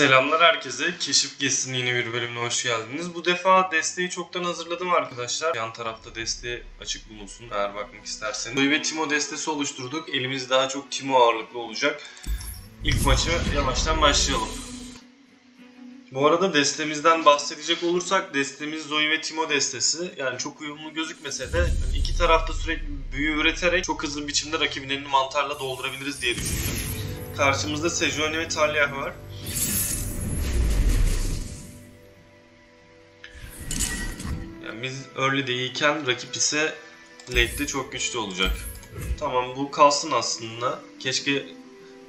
Selamlar herkese. Keşif Gezisi'nin yeni bir bölümüne hoş geldiniz. Bu defa desteği çoktan hazırladım arkadaşlar. Yan tarafta desteği açık bulunsun eğer bakmak isterseniz. Zoe ve Timo destesi oluşturduk. Elimiz daha çok Timo ağırlıklı olacak. İlk maçı yavaştan başlayalım. Bu arada destemizden bahsedecek olursak destemiz Zoe ve Timo destesi. Yani çok uyumlu gözükmese de iki tarafta sürekli büyü üreterek çok hızlı biçimde rakibin elini mantarla doldurabiliriz diye düşündüm. Karşımızda Sejuani ve Talia var. Biz early'de iyiyken rakip ise late'de çok güçlü olacak. Tamam bu kalsın aslında. Keşke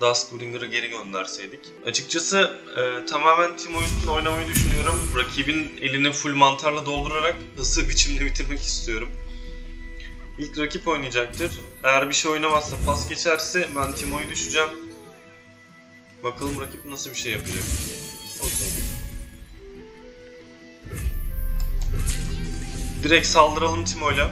Dustbringer'ı geri gönderseydik. Açıkçası e, tamamen Timo üstün oynamayı düşünüyorum. Rakibin elini full mantarla doldurarak hızlı biçimde bitirmek istiyorum. İlk rakip oynayacaktır. Eğer bir şey oynamazsa pas geçerse ben Timo'yu düşeceğim. Bakalım rakip nasıl bir şey yapacak. Okey. Direkt saldıralım Timo'yla.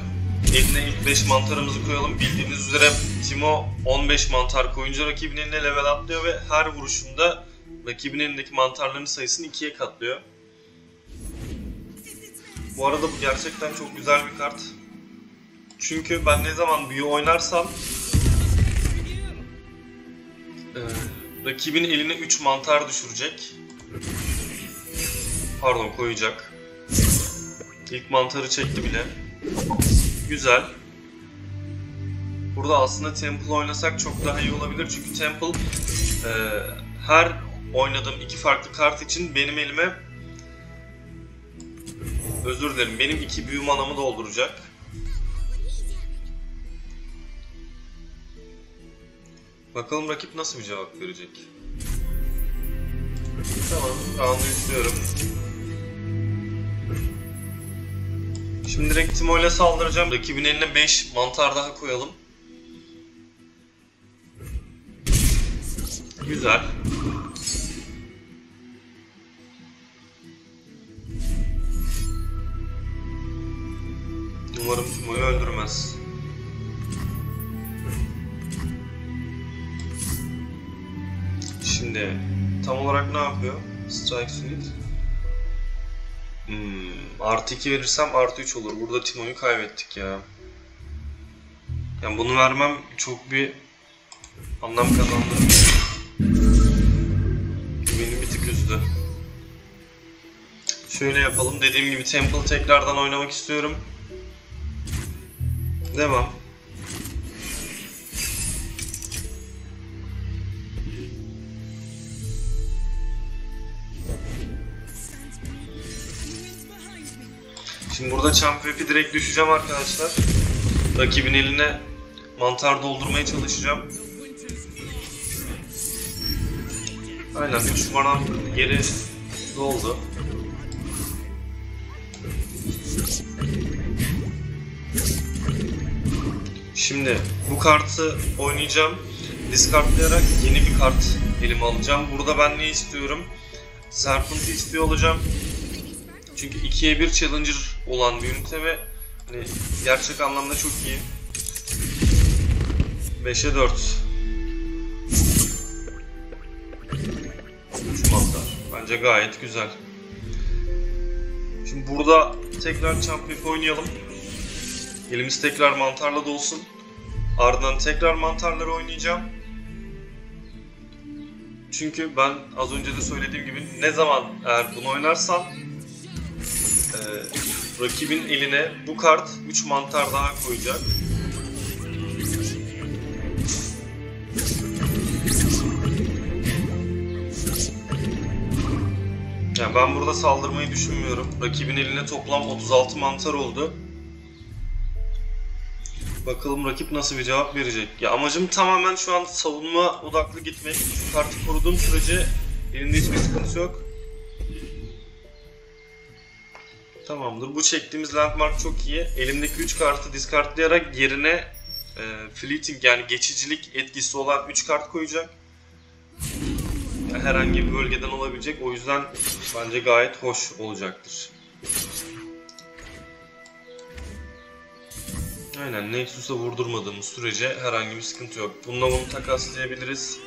Eline ilk 5 mantarımızı koyalım. Bildiğiniz üzere Timo 15 mantar koyunca rakibin eline level atlıyor ve her vuruşunda rakibin elindeki mantarların sayısını 2'ye katlıyor. Bu arada bu gerçekten çok güzel bir kart. Çünkü ben ne zaman büyü oynarsam e, rakibin eline 3 mantar düşürecek. Pardon koyacak. İlk mantarı çekti bile. Güzel. Burada aslında Temple oynasak çok daha iyi olabilir çünkü Temple e, her oynadığım iki farklı kart için benim elime özür dilerim benim iki büyü manamı dolduracak. Bakalım rakip nasıl bir cevap verecek. Tamam, round'u istiyorum. Şimdi direkt Timo ile saldıracağım. Rakibin eline 5 mantar daha koyalım. Güzel. Umarım Timo'yu öldürmez. Şimdi tam olarak ne yapıyor? Strike Suit. Hmm, artı 2 verirsem artı 3 olur. Burada Timo'yu kaybettik ya. Yani bunu vermem çok bir anlam kazandırmıyor. Beni bir tık üzdü. Şöyle yapalım. Dediğim gibi Temple tekrardan oynamak istiyorum. Devam. Şimdi burada Champweb'i direkt düşeceğim arkadaşlar. Rakibin eline mantar doldurmaya çalışacağım. Aynen 3 numaram geri doldu. Şimdi bu kartı oynayacağım. Discardlayarak yeni bir kart elime alacağım. Burada ben ne istiyorum? Serpent'i istiyor olacağım. Çünkü 2'ye 1 Challenger olan bir ünite ve hani gerçek anlamda çok iyi. 5'e 4. 3 mantar. Bence gayet güzel. Şimdi burada tekrar Champion oynayalım. Elimiz tekrar mantarla dolsun. Ardından tekrar mantarları oynayacağım. Çünkü ben az önce de söylediğim gibi ne zaman eğer bunu oynarsam e, rakibin eline bu kart 3 mantar daha koyacak. Yani ben burada saldırmayı düşünmüyorum. Rakibin eline toplam 36 mantar oldu. Bakalım rakip nasıl bir cevap verecek. Ya amacım tamamen şu an savunma odaklı gitmek. Kartı koruduğum sürece elinde hiçbir sıkıntı yok. Tamamdır. Bu çektiğimiz landmark çok iyi. Elimdeki 3 kartı discardlayarak yerine e, fleeting yani geçicilik etkisi olan 3 kart koyacak. Herhangi bir bölgeden olabilecek. O yüzden bence gayet hoş olacaktır. Aynen Nexus'a vurdurmadığımız sürece herhangi bir sıkıntı yok. Bununla bunu takaslayabiliriz.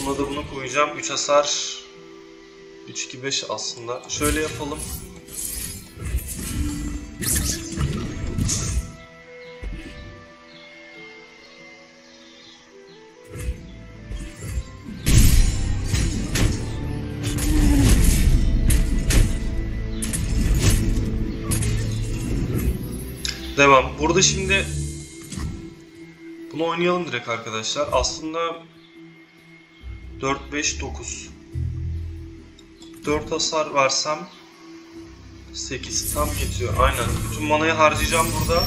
Buna da bunu koyacağım. 3 hasar 3-2-5 aslında. Şöyle yapalım. Devam. Burada şimdi bunu oynayalım direkt arkadaşlar. Aslında 4 5 9 4 hasar versem 8 tam yetiyor. Aynen. Bütün manayı harcayacağım burada.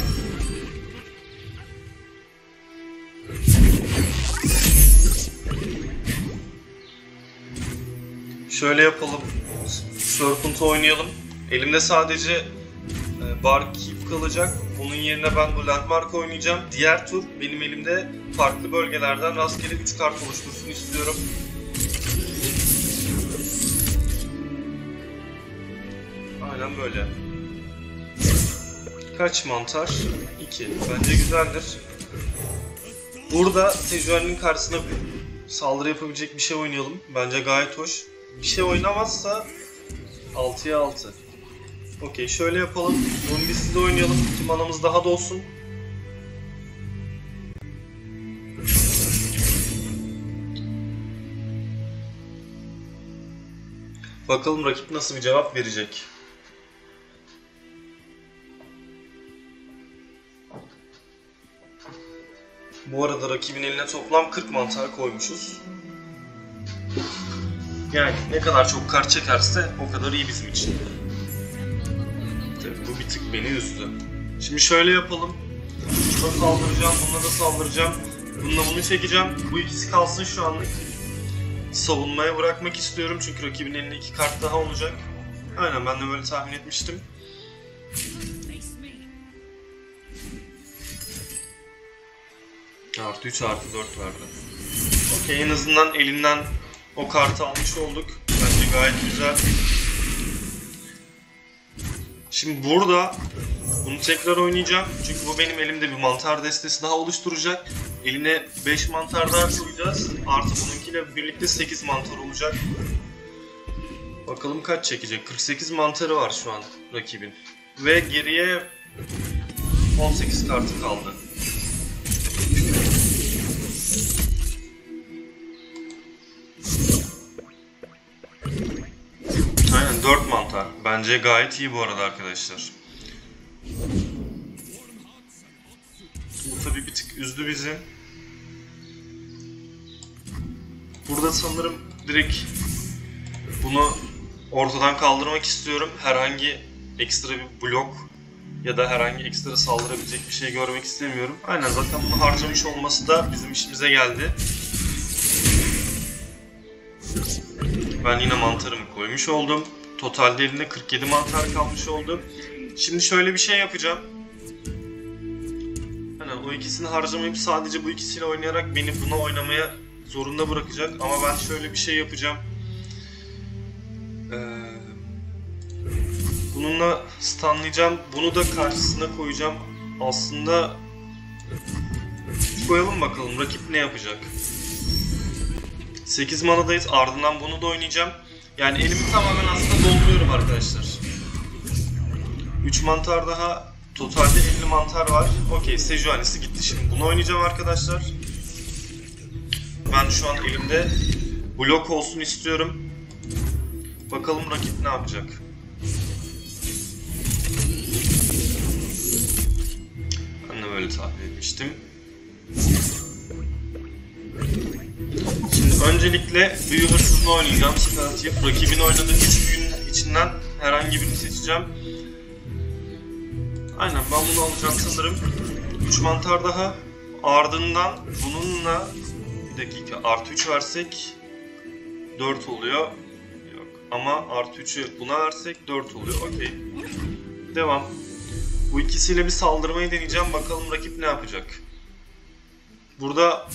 Şöyle yapalım. Serpent oynayalım. Elimde sadece e, Bar Keep kalacak. Bunun yerine ben bu Landmark oynayacağım. Diğer tur benim elimde farklı bölgelerden rastgele 3 kart oluştursun istiyorum. Aynen böyle. Kaç mantar? 2. Bence güzeldir. Burada Sejuani'nin karşısına saldırı yapabilecek bir şey oynayalım. Bence gayet hoş. Bir şey oynamazsa 6'ya 6. Okey şöyle yapalım. Bunu biz oynayalım. Ki manamız daha da olsun. Bakalım rakip nasıl bir cevap verecek. Bu arada rakibin eline toplam 40 mantar koymuşuz. Yani ne kadar çok kart çekerse o kadar iyi bizim için. Tabii bu bir tık beni üzdü. Şimdi şöyle yapalım. Buna saldıracağım, bununla da saldıracağım. Bununla bunu çekeceğim. Bu ikisi kalsın şu anlık. Savunmaya bırakmak istiyorum çünkü rakibin elinde iki kart daha olacak. Aynen ben de böyle tahmin etmiştim. Artı 3 artı 4 verdi. Okey en azından elinden o kartı almış olduk. Bence gayet güzel. Şimdi burada bunu tekrar oynayacağım. Çünkü bu benim elimde bir mantar destesi daha oluşturacak. Eline 5 mantar daha koyacağız. Artı bununkiyle birlikte 8 mantar olacak. Bakalım kaç çekecek. 48 mantarı var şu an rakibin. Ve geriye 18 kartı kaldı. 4 mantar. Bence gayet iyi bu arada arkadaşlar. Bu tabi bir tık üzdü bizi. Burada sanırım direkt bunu ortadan kaldırmak istiyorum. Herhangi ekstra bir blok ya da herhangi ekstra saldırabilecek bir şey görmek istemiyorum. Aynen zaten bunu harcamış olması da bizim işimize geldi. Ben yine mantarımı koymuş oldum. Totalde elinde 47 mantar kalmış oldu. Şimdi şöyle bir şey yapacağım. Hani o ikisini harcamayıp sadece bu ikisiyle oynayarak beni buna oynamaya zorunda bırakacak. Ama ben şöyle bir şey yapacağım. Ee, bununla stunlayacağım. Bunu da karşısına koyacağım. Aslında koyalım bakalım rakip ne yapacak. 8 manadayız. Ardından bunu da oynayacağım. Yani elimi tamamen aslında dolduruyorum arkadaşlar. 3 mantar daha. Totalde 50 mantar var. Okey Sejuani'si gitti şimdi. Bunu oynayacağım arkadaşlar. Ben şu an elimde blok olsun istiyorum. Bakalım rakip ne yapacak. Ben de böyle tahmin etmiştim. Şimdi öncelikle büyü hırsızını oynayacağım. Spekulatif. Rakibin oynadığı 3 büyünün içinden herhangi birini seçeceğim. Aynen ben bunu alacağım sanırım. 3 mantar daha. Ardından bununla bir dakika artı 3 versek 4 oluyor. Yok. Ama artı 3'ü buna versek 4 oluyor. Okey. Devam. Bu ikisiyle bir saldırmayı deneyeceğim. Bakalım rakip ne yapacak. Burada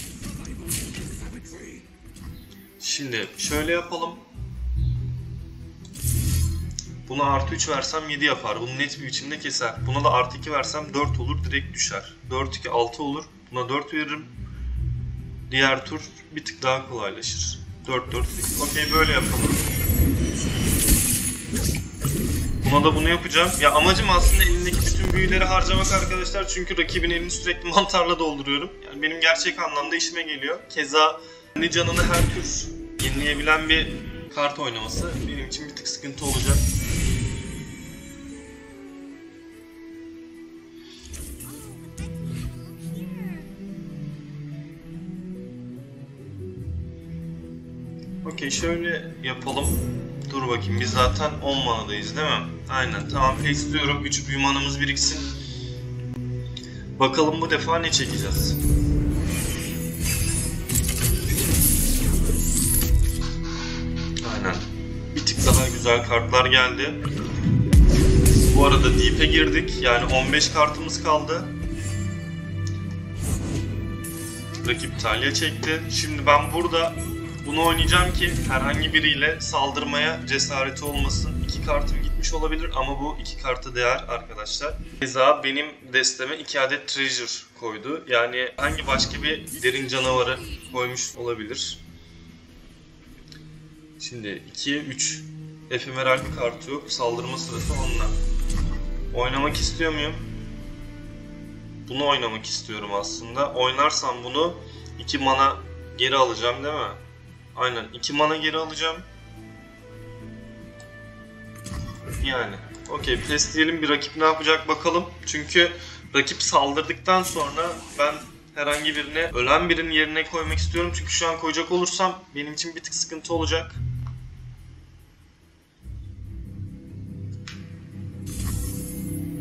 Şimdi şöyle yapalım. Buna artı 3 versem 7 yapar. Bunu net bir biçimde keser. Buna da artı 2 versem 4 olur. Direkt düşer. 4 2 6 olur. Buna 4 veririm. Diğer tur bir tık daha kolaylaşır. 4 4 8. Okey böyle yapalım. Buna da bunu yapacağım. Ya amacım aslında elimdeki bütün büyüleri harcamak arkadaşlar. Çünkü rakibin elini sürekli mantarla dolduruyorum. Yani benim gerçek anlamda işime geliyor. Keza kendi canını her tür yenileyebilen bir kart oynaması benim için bir tık sıkıntı olacak. Okey şöyle yapalım. Dur bakayım biz zaten 10 manadayız değil mi? Aynen tamam istiyorum 3 büyü manamız biriksin. Bakalım bu defa ne çekeceğiz? Daha güzel kartlar geldi. Bu arada Deep'e girdik. Yani 15 kartımız kaldı. Rakip Talya çekti. Şimdi ben burada bunu oynayacağım ki herhangi biriyle saldırmaya cesareti olmasın. İki kartım gitmiş olabilir ama bu iki karta değer arkadaşlar. Keza benim desteme iki adet treasure koydu. Yani hangi başka bir derin canavarı koymuş olabilir. Şimdi 2'ye 3 efemeral bir kartı yok. Saldırma sırası onunla. Oynamak istiyor muyum? Bunu oynamak istiyorum aslında. Oynarsam bunu 2 mana geri alacağım değil mi? Aynen. 2 mana geri alacağım. Yani. Okey. Pes diyelim bir rakip ne yapacak bakalım. Çünkü rakip saldırdıktan sonra ben herhangi birine ölen birinin yerine koymak istiyorum. Çünkü şu an koyacak olursam benim için bir tık sıkıntı olacak.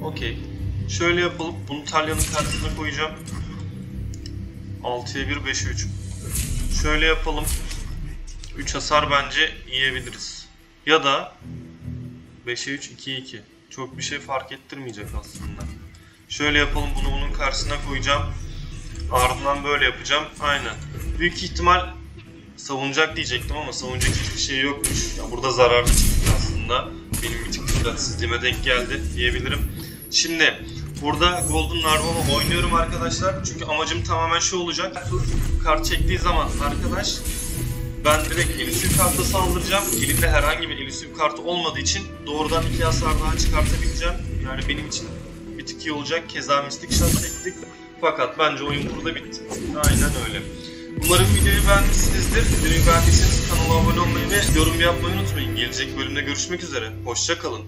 Okey. Şöyle yapalım. Bunu Talya'nın karşısına koyacağım. 6'ya 1, 5'e 3. Şöyle yapalım. 3 hasar bence yiyebiliriz. Ya da 5'e 3, 2'ye 2. Çok bir şey fark ettirmeyecek aslında. Şöyle yapalım. Bunu bunun karşısına koyacağım. Ardından böyle yapacağım. Aynen. Büyük ihtimal savunacak diyecektim ama savunacak hiçbir şey yokmuş. Ya burada zararlı çıktı aslında. Benim bir tık dikkatsizliğime denk geldi diyebilirim. Şimdi burada Golden Narval'ı oynuyorum arkadaşlar. Çünkü amacım tamamen şu olacak. Kart çektiği zaman arkadaş ben direkt elisif kartla saldıracağım. Elimde herhangi bir elisif kartı olmadığı için doğrudan iki hasar daha çıkartabileceğim. Yani benim için bir tık iyi olacak. Keza mistik şans çektik. Fakat bence oyun burada bitti. Aynen öyle. Umarım videoyu beğenmişsinizdir. Videoyu beğendiyseniz kanala abone olmayı ve yorum yapmayı unutmayın. Gelecek bölümde görüşmek üzere. Hoşçakalın.